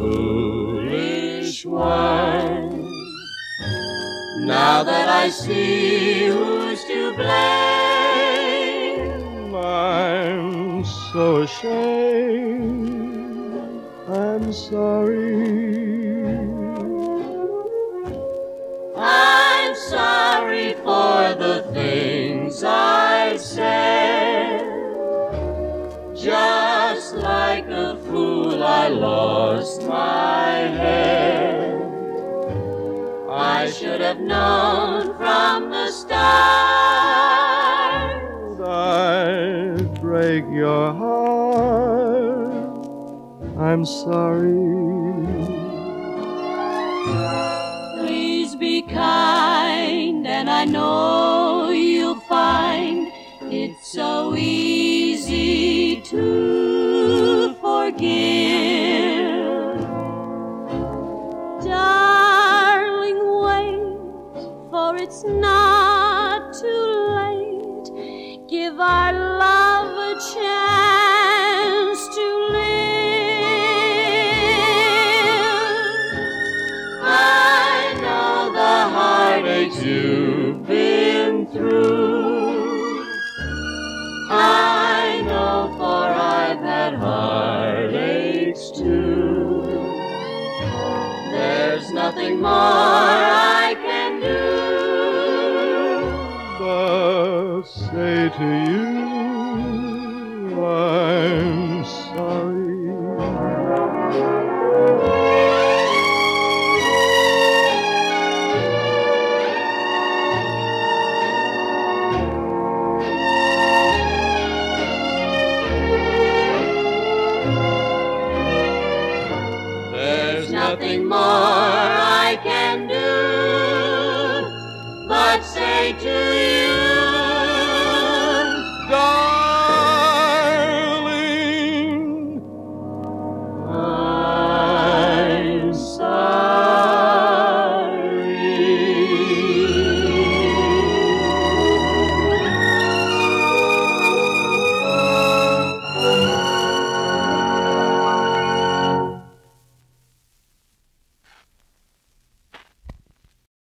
foolish one. Now that I see who's to blame, I'm so ashamed. I'm sorry. I'm sorry for the things I've said. Just like a fool, I lost my head. I should have known from the start. I break your heart. I'm sorry. Please be kind, and I know you'll find it's so easy it's not too late. Give our love a chance to live. I know the heartaches you've been through. I know, for I've had heartaches too. There's nothing more say to you, I'm sorry. nothing more I can do but say to you.